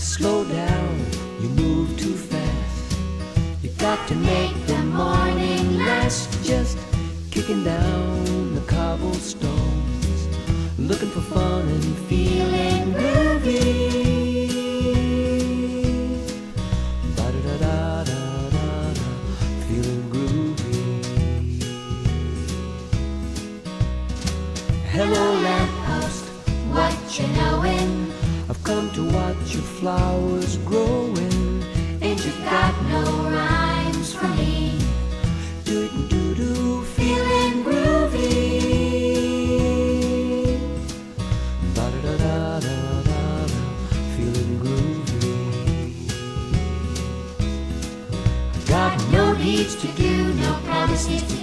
Slow down, you move too fast. You got to make the morning last. Just kicking down the cobblestones, looking for fun and feeling groovy. Ba-da-da-da-da-da-da, feeling groovy. Hello, lamppost, What you knowin'? Come to watch your flowers growing. Ain't you got no rhymes for me? Do do do, feeling groovy. Ba da da da da da da, feeling groovy. Got no deeds to do, no promises to.